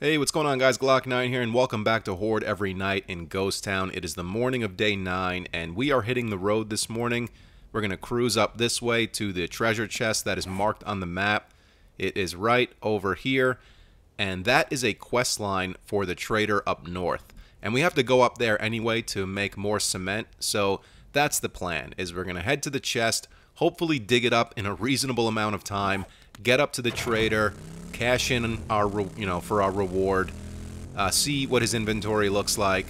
Hey, what's going on guys? Glock9 here and welcome back to Horde Every Night in Ghost Town. It is the morning of day 9 and we are hitting the road this morning. We're going to cruise up this way to the treasure chest that is marked on the map. It is right over here and that is a quest line for the trader up north. And we have to go up there anyway to make more cement, so that's the plan, is we're going to head to the chest, hopefully dig it up in a reasonable amount of time, get up to the trader, cash in our, you know, for our reward, uh, see what his inventory looks like,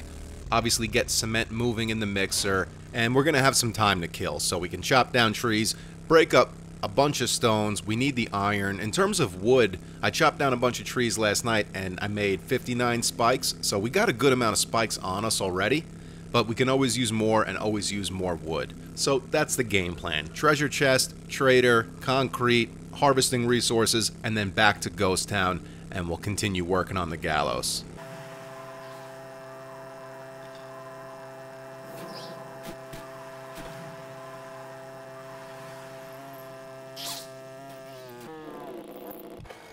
obviously get cement moving in the mixer, and we're to have some time to kill, so we can chop down trees, break up a bunch of stones, we need the iron. In terms of wood, I chopped down a bunch of trees last night and I made 59 spikes, so we got a good amount of spikes on us already, but we can always use more and always use more wood. So that's the game plan. Treasure chest, trader, concrete, harvesting resources, and then back to Ghost Town, and we'll continue working on the gallows.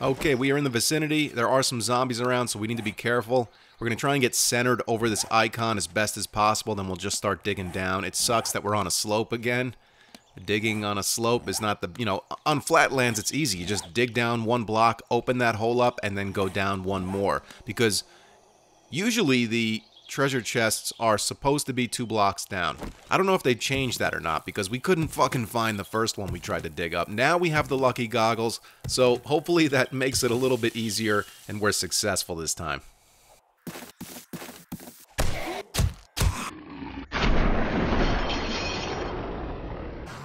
Okay, we are in the vicinity. There are some zombies around, so we need to be careful. We're going to try and get centered over this icon as best as possible, then we'll just start digging down. It sucks that we're on a slope again. Digging on a slope is not the, you know, on flatlands it's easy. You just dig down one block, open that hole up, and then go down one more. Because usually the treasure chests are supposed to be two blocks down. I don't know if they changed that or not because we couldn't fucking find the first one we tried to dig up. Now we have the lucky goggles, so hopefully that makes it a little bit easier and we're successful this time.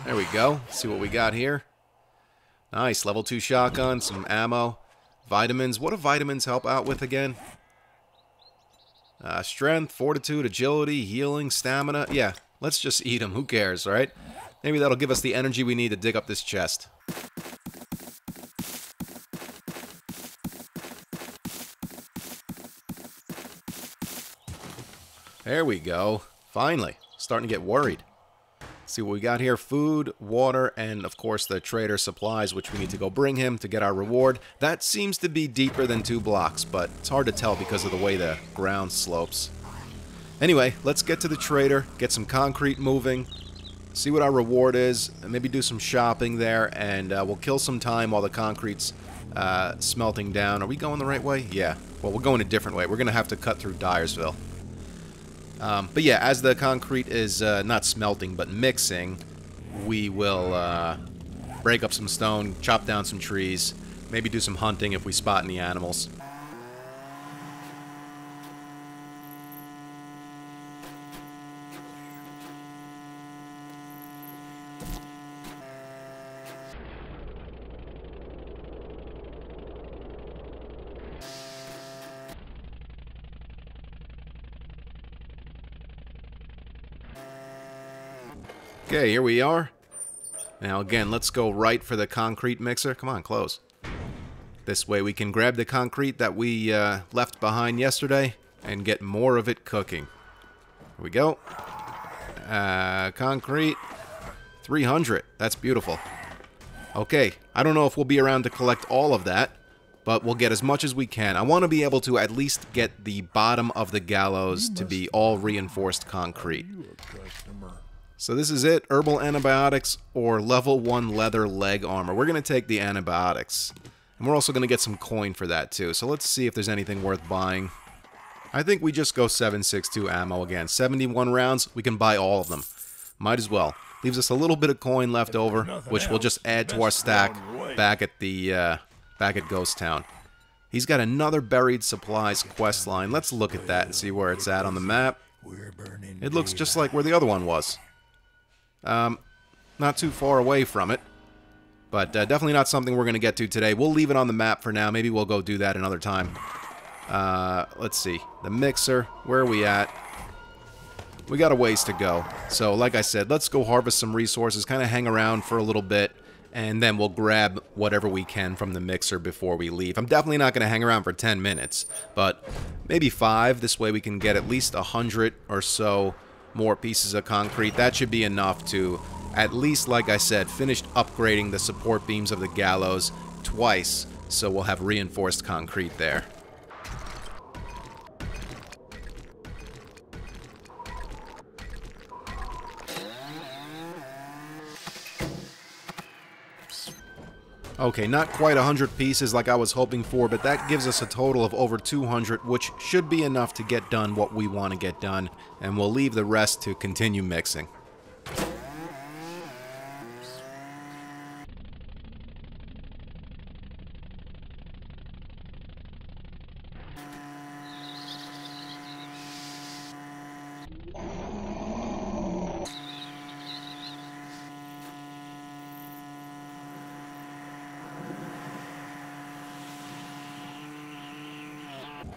There we go. see what we got here. Nice. Level 2 shotgun, some ammo, vitamins. What do vitamins help out with again? Uh, strength, fortitude, agility, healing, stamina. Yeah, let's just eat them. Who cares, right? Maybe that'll give us the energy we need to dig up this chest. There we go. Finally. Starting to get worried see what we got here. Food, water, and of course the trader supplies, which we need to go bring him to get our reward. That seems to be deeper than two blocks, but it's hard to tell because of the way the ground slopes. Anyway, let's get to the trader, get some concrete moving, see what our reward is, maybe do some shopping there, and uh, we'll kill some time while the concrete's uh, smelting down. Are we going the right way? Yeah. Well, we're going a different way. We're going to have to cut through Diersville. Um, but yeah, as the concrete is uh, not smelting but mixing, we will uh, break up some stone, chop down some trees, maybe do some hunting if we spot any animals. Okay, here we are. Now again, let's go right for the concrete mixer. Come on, close. This way we can grab the concrete that we uh, left behind yesterday and get more of it cooking. Here we go. Uh, concrete. 300. That's beautiful. Okay, I don't know if we'll be around to collect all of that, but we'll get as much as we can. I want to be able to at least get the bottom of the gallows to be all reinforced concrete. So this is it, herbal antibiotics or level 1 leather leg armor. We're going to take the antibiotics. And we're also going to get some coin for that too. So let's see if there's anything worth buying. I think we just go 7.62 ammo again. 71 rounds, we can buy all of them. Might as well. Leaves us a little bit of coin left over, which we'll just add to our stack back at the uh, back at Ghost Town. He's got another buried supplies quest line. Let's look at that and see where it's at on the map. It looks just like where the other one was. Um, not too far away from it. But uh, definitely not something we're going to get to today. We'll leave it on the map for now. Maybe we'll go do that another time. Uh, let's see. The mixer. Where are we at? We got a ways to go. So, like I said, let's go harvest some resources, kind of hang around for a little bit, and then we'll grab whatever we can from the mixer before we leave. I'm definitely not going to hang around for 10 minutes, but maybe 5. This way we can get at least 100 or so more pieces of concrete. That should be enough to, at least, like I said, finish upgrading the support beams of the gallows twice, so we'll have reinforced concrete there. Okay, not quite 100 pieces like I was hoping for, but that gives us a total of over 200, which should be enough to get done what we want to get done, and we'll leave the rest to continue mixing.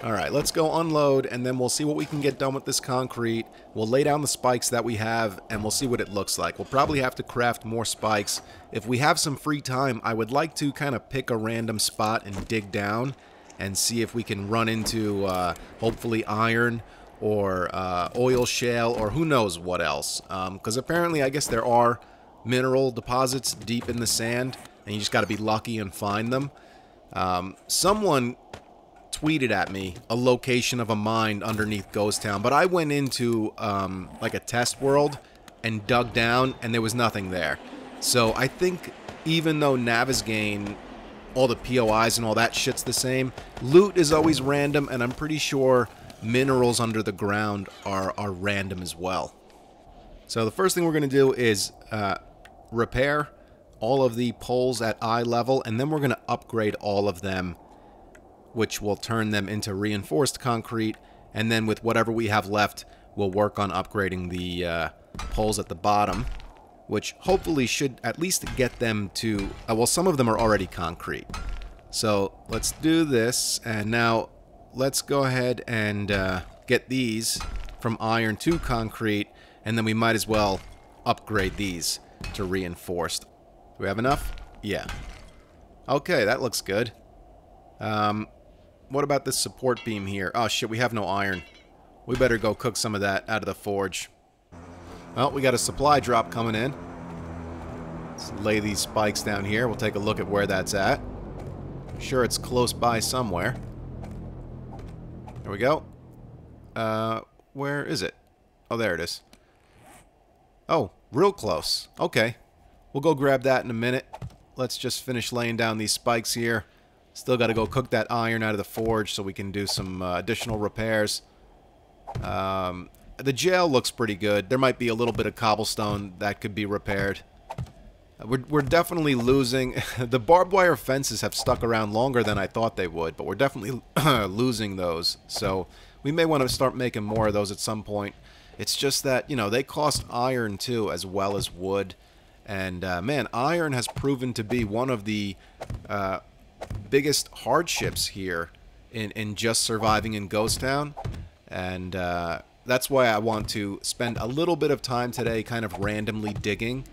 Alright, let's go unload, and then we'll see what we can get done with this concrete. We'll lay down the spikes that we have, and we'll see what it looks like. We'll probably have to craft more spikes. If we have some free time, I would like to kind of pick a random spot and dig down and see if we can run into, uh, hopefully, iron or uh, oil shale or who knows what else. Because um, apparently, I guess there are mineral deposits deep in the sand, and you just got to be lucky and find them. Um, someone tweeted at me a location of a mine underneath Ghost Town, but I went into um, like a test world and dug down, and there was nothing there. So I think even though Navezgane, all the POIs and all that shit's the same, loot is always random, and I'm pretty sure minerals under the ground are, are random as well. So the first thing we're going to do is uh, repair all of the poles at eye level, and then we're going to upgrade all of them which will turn them into reinforced concrete, and then with whatever we have left, we'll work on upgrading the uh, poles at the bottom, which hopefully should at least get them to... Uh, well, some of them are already concrete. So let's do this, and now let's go ahead and uh, get these from iron to concrete, and then we might as well upgrade these to reinforced. Do we have enough? Yeah. Okay, that looks good. Um, what about this support beam here? Oh shit, we have no iron. We better go cook some of that out of the forge. Well, we got a supply drop coming in. Let's lay these spikes down here. We'll take a look at where that's at. I'm sure it's close by somewhere. There we go. Uh, where is it? Oh, there it is. Oh, real close. Okay. We'll go grab that in a minute. Let's just finish laying down these spikes here. Still got to go cook that iron out of the forge so we can do some uh, additional repairs. Um, the jail looks pretty good. There might be a little bit of cobblestone that could be repaired. Uh, we're, we're definitely losing... the barbed wire fences have stuck around longer than I thought they would, but we're definitely losing those. So we may want to start making more of those at some point. It's just that, you know, they cost iron too, as well as wood. And, uh, man, iron has proven to be one of the uh, biggest hardships here in, in just surviving in Ghost Town. And uh, that's why I want to spend a little bit of time today kind of randomly digging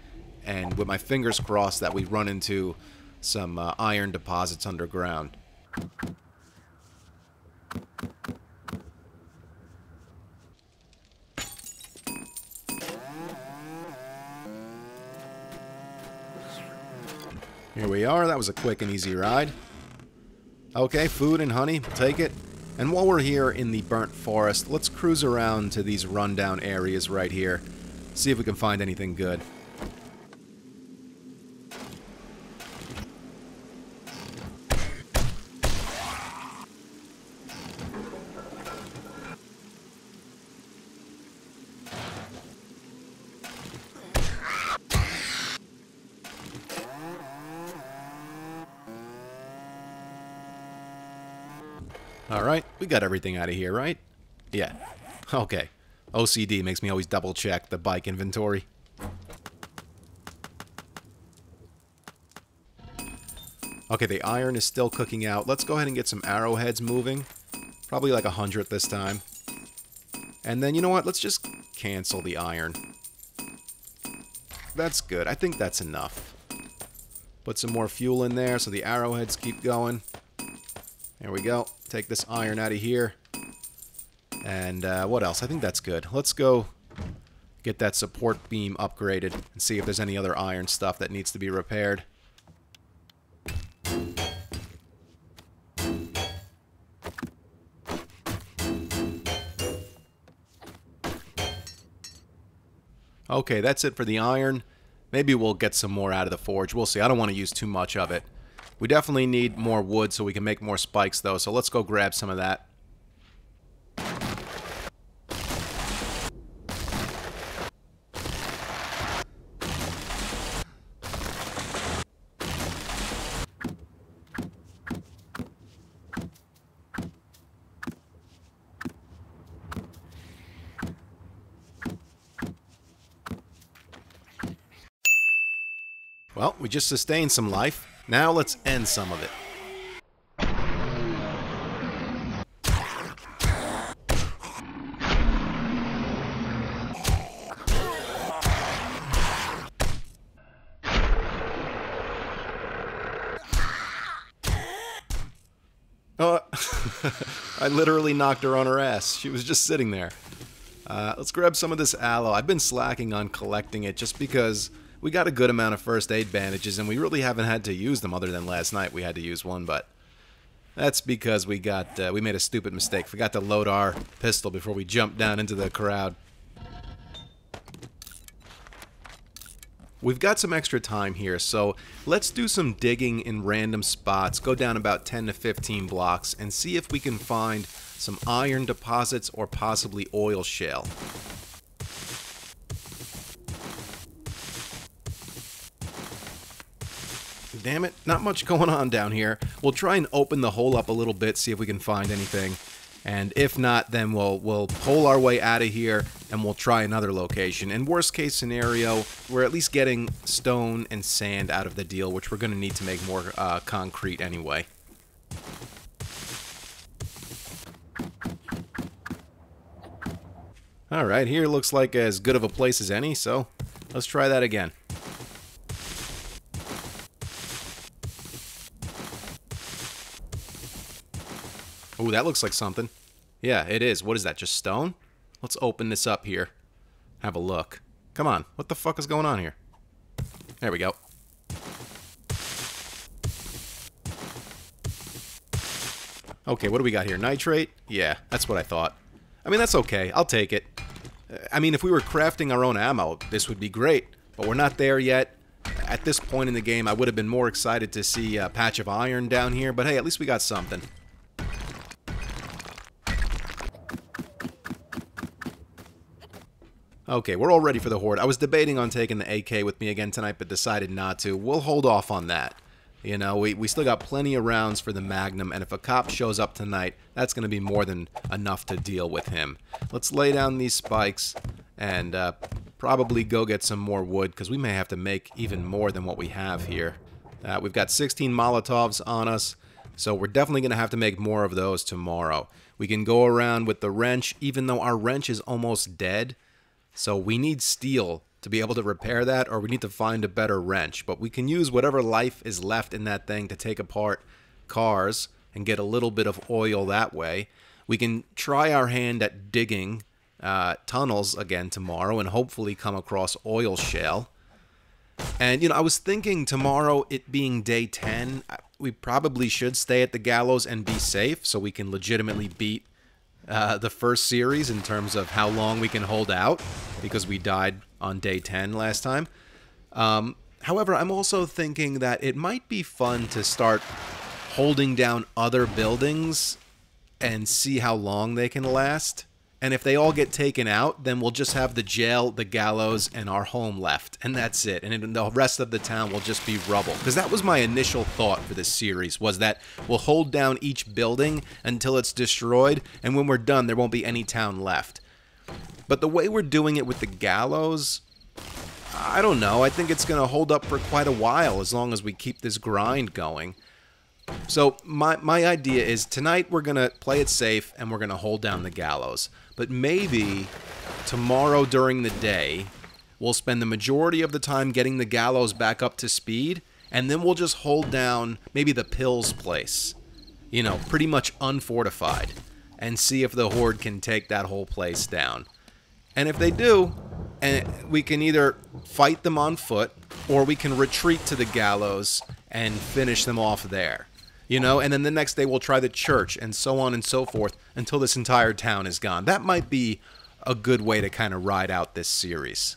and with my fingers crossed that we run into some uh, iron deposits underground. Here we are. That was a quick and easy ride. Okay, food and honey. Take it. And while we're here in the burnt forest, let's cruise around to these rundown areas right here. See if we can find anything good. Alright, we got everything out of here, right? Yeah. Okay. OCD makes me always double check the bike inventory. Okay, the iron is still cooking out. Let's go ahead and get some arrowheads moving. Probably like a hundred this time. And then, you know what? Let's just cancel the iron. That's good. I think that's enough. Put some more fuel in there so the arrowheads keep going. There we go. Take this iron out of here. And uh, what else? I think that's good. Let's go get that support beam upgraded and see if there's any other iron stuff that needs to be repaired. Okay, that's it for the iron. Maybe we'll get some more out of the forge. We'll see. I don't want to use too much of it. We definitely need more wood so we can make more spikes, though, so let's go grab some of that. Well, we just sustained some life. Now let's end some of it. Oh, I literally knocked her on her ass. She was just sitting there. Uh, let's grab some of this aloe. I've been slacking on collecting it just because we got a good amount of first aid bandages, and we really haven't had to use them other than last night. We had to use one, but that's because we got uh, we made a stupid mistake. Forgot to load our pistol before we jumped down into the crowd. We've got some extra time here, so let's do some digging in random spots, go down about 10 to 15 blocks, and see if we can find some iron deposits or possibly oil shale. Damn it, not much going on down here. We'll try and open the hole up a little bit, see if we can find anything. And if not, then we'll we'll pull our way out of here and we'll try another location. And worst case scenario, we're at least getting stone and sand out of the deal, which we're going to need to make more uh, concrete anyway. Alright, here looks like as good of a place as any, so let's try that again. Oh, that looks like something. Yeah, it is. What is that, just stone? Let's open this up here. Have a look. Come on, what the fuck is going on here? There we go. Okay, what do we got here? Nitrate? Yeah, that's what I thought. I mean, that's okay. I'll take it. I mean, if we were crafting our own ammo, this would be great. But we're not there yet. At this point in the game, I would have been more excited to see a patch of iron down here. But hey, at least we got something. Okay, we're all ready for the Horde. I was debating on taking the AK with me again tonight, but decided not to. We'll hold off on that. You know, we, we still got plenty of rounds for the Magnum, and if a cop shows up tonight, that's going to be more than enough to deal with him. Let's lay down these spikes and uh, probably go get some more wood, because we may have to make even more than what we have here. Uh, we've got 16 Molotovs on us, so we're definitely going to have to make more of those tomorrow. We can go around with the wrench, even though our wrench is almost dead. So we need steel to be able to repair that, or we need to find a better wrench. But we can use whatever life is left in that thing to take apart cars and get a little bit of oil that way. We can try our hand at digging uh, tunnels again tomorrow and hopefully come across oil shale. And, you know, I was thinking tomorrow, it being day 10, we probably should stay at the gallows and be safe so we can legitimately beat uh, the first series in terms of how long we can hold out because we died on day 10 last time. Um, however, I'm also thinking that it might be fun to start holding down other buildings and see how long they can last. And if they all get taken out, then we'll just have the jail, the gallows, and our home left. And that's it. And the rest of the town will just be rubble. Because that was my initial thought for this series, was that we'll hold down each building until it's destroyed, and when we're done, there won't be any town left. But the way we're doing it with the gallows, I don't know. I think it's going to hold up for quite a while as long as we keep this grind going. So my, my idea is tonight we're going to play it safe and we're going to hold down the gallows. But maybe tomorrow during the day, we'll spend the majority of the time getting the gallows back up to speed, and then we'll just hold down maybe the pills place. You know, pretty much unfortified, and see if the horde can take that whole place down. And if they do, and we can either fight them on foot, or we can retreat to the gallows and finish them off there you know, and then the next day we'll try the church and so on and so forth until this entire town is gone. That might be a good way to kind of ride out this series.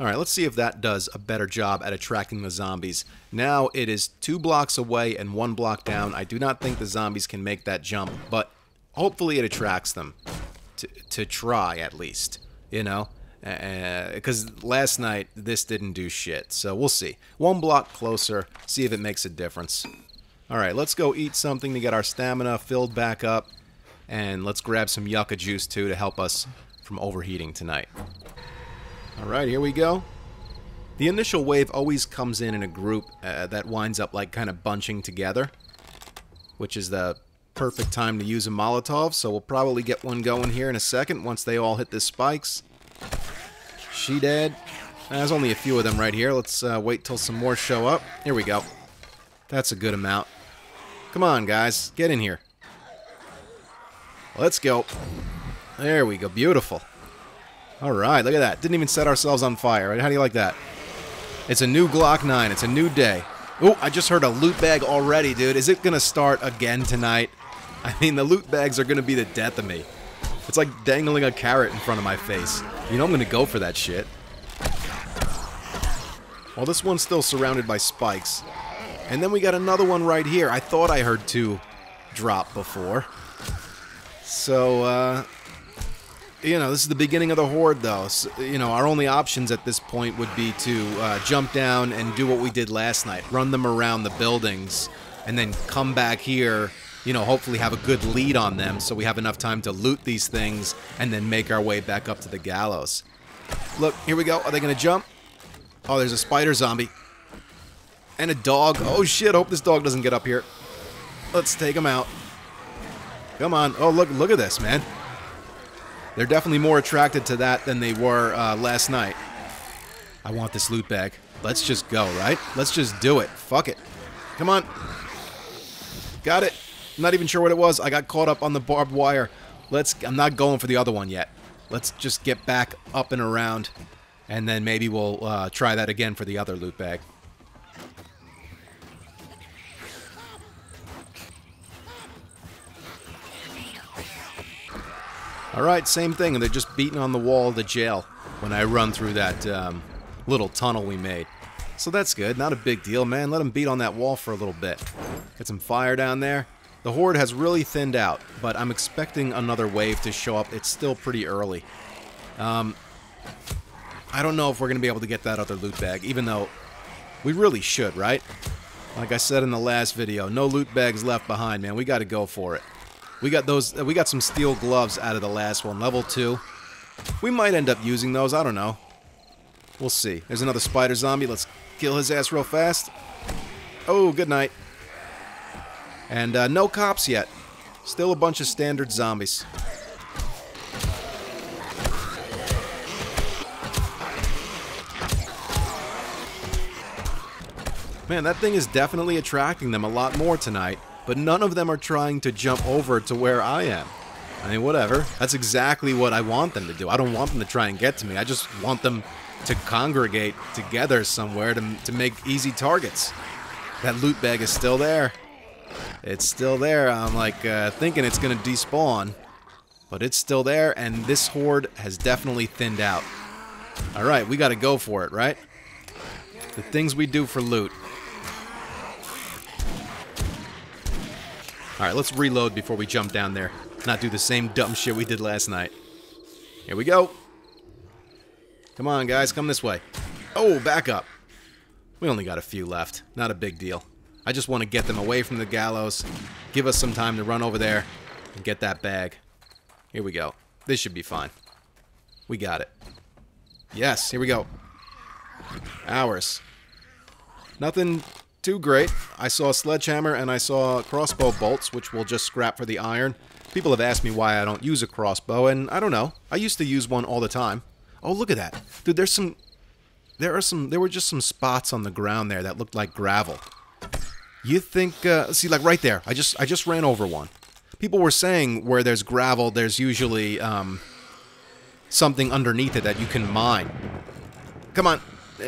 Alright, let's see if that does a better job at attracting the zombies. Now it is two blocks away and one block down. I do not think the zombies can make that jump, but hopefully it attracts them. To, to try, at least. You know? Because uh, last night, this didn't do shit. So we'll see. One block closer, see if it makes a difference. Alright, let's go eat something to get our stamina filled back up. And let's grab some yucca juice, too, to help us from overheating tonight. Alright, here we go. The initial wave always comes in in a group uh, that winds up like kind of bunching together, which is the perfect time to use a Molotov, so we'll probably get one going here in a second once they all hit the spikes. She dead. There's only a few of them right here. Let's uh, wait till some more show up. Here we go. That's a good amount. Come on, guys. Get in here. Let's go. There we go. Beautiful. All right, look at that. Didn't even set ourselves on fire. How do you like that? It's a new Glock 9. It's a new day. Oh, I just heard a loot bag already, dude. Is it going to start again tonight? I mean, the loot bags are going to be the death of me. It's like dangling a carrot in front of my face. You know I'm going to go for that shit. Well, this one's still surrounded by spikes. And then we got another one right here. I thought I heard two drop before. So, uh, you know, this is the beginning of the horde, though. So, you know, our only options at this point would be to uh, jump down and do what we did last night run them around the buildings, and then come back here, you know, hopefully have a good lead on them so we have enough time to loot these things and then make our way back up to the gallows. Look, here we go. Are they going to jump? Oh, there's a spider zombie. And a dog. Oh, shit. Hope this dog doesn't get up here. Let's take him out. Come on. Oh, look, look at this, man. They're definitely more attracted to that than they were uh, last night. I want this loot bag. Let's just go, right? Let's just do it. Fuck it. Come on. Got it. I'm not even sure what it was. I got caught up on the barbed wire. Let's. I'm not going for the other one yet. Let's just get back up and around, and then maybe we'll uh, try that again for the other loot bag. Alright, same thing, they're just beating on the wall of the jail when I run through that um, little tunnel we made. So that's good, not a big deal, man. Let them beat on that wall for a little bit. Get some fire down there. The horde has really thinned out, but I'm expecting another wave to show up. It's still pretty early. Um, I don't know if we're going to be able to get that other loot bag, even though we really should, right? Like I said in the last video, no loot bags left behind, man. We got to go for it. We got those. We got some steel gloves out of the last one, level two. We might end up using those. I don't know. We'll see. There's another spider zombie. Let's kill his ass real fast. Oh, good night. And uh, no cops yet. Still a bunch of standard zombies. Man, that thing is definitely attracting them a lot more tonight but none of them are trying to jump over to where I am. I mean, whatever. That's exactly what I want them to do. I don't want them to try and get to me. I just want them to congregate together somewhere to, to make easy targets. That loot bag is still there. It's still there. I'm like uh, thinking it's going to despawn. But it's still there, and this horde has definitely thinned out. Alright, we got to go for it, right? The things we do for loot. Alright, let's reload before we jump down there. Not do the same dumb shit we did last night. Here we go. Come on, guys. Come this way. Oh, back up. We only got a few left. Not a big deal. I just want to get them away from the gallows. Give us some time to run over there and get that bag. Here we go. This should be fine. We got it. Yes, here we go. Ours. Nothing too great. I saw a sledgehammer and I saw crossbow bolts, which we'll just scrap for the iron. People have asked me why I don't use a crossbow, and I don't know. I used to use one all the time. Oh, look at that. Dude, there's some... There are some... There were just some spots on the ground there that looked like gravel. You think... Uh, see, like right there. I just, I just ran over one. People were saying where there's gravel, there's usually um, something underneath it that you can mine. Come on.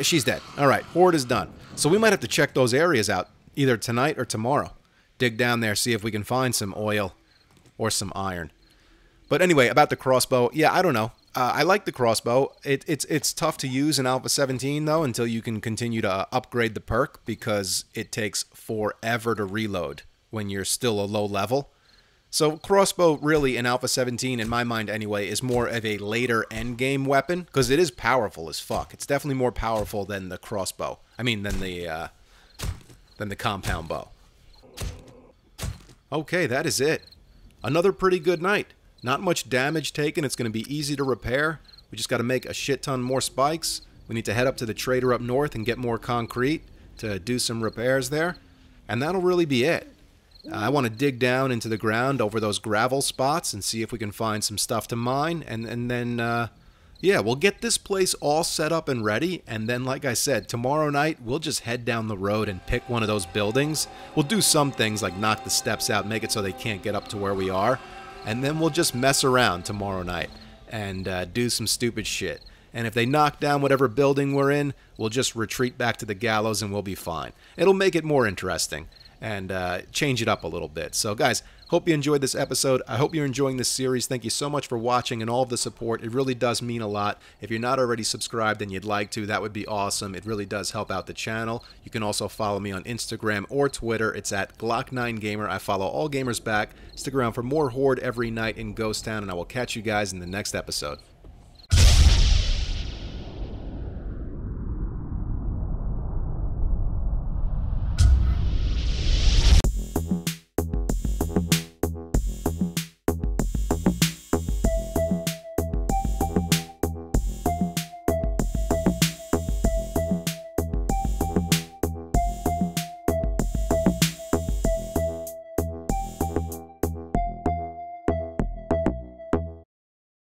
She's dead. All right. Horde is done. So we might have to check those areas out either tonight or tomorrow. Dig down there, see if we can find some oil or some iron. But anyway, about the crossbow, yeah, I don't know. Uh, I like the crossbow. It, it's it's tough to use in Alpha 17 though until you can continue to upgrade the perk because it takes forever to reload when you're still a low level. So crossbow really in Alpha 17, in my mind anyway, is more of a later end game weapon because it is powerful as fuck. It's definitely more powerful than the crossbow. I mean, than the uh, than the compound bow. Okay, that is it. Another pretty good night. Not much damage taken. It's going to be easy to repair. We just got to make a shit ton more spikes. We need to head up to the trader up north and get more concrete to do some repairs there. And that'll really be it. I want to dig down into the ground over those gravel spots and see if we can find some stuff to mine. And, and then, uh, yeah, we'll get this place all set up and ready. And then, like I said, tomorrow night, we'll just head down the road and pick one of those buildings. We'll do some things like knock the steps out, make it so they can't get up to where we are. And then we'll just mess around tomorrow night and uh, do some stupid shit. And if they knock down whatever building we're in, we'll just retreat back to the gallows and we'll be fine. It'll make it more interesting and uh, change it up a little bit. So, guys, hope you enjoyed this episode. I hope you're enjoying this series. Thank you so much for watching and all of the support. It really does mean a lot. If you're not already subscribed and you'd like to, that would be awesome. It really does help out the channel. You can also follow me on Instagram or Twitter. It's at Glock9Gamer. I follow all gamers back. Stick around for more Horde every night in Ghost Town, and I will catch you guys in the next episode.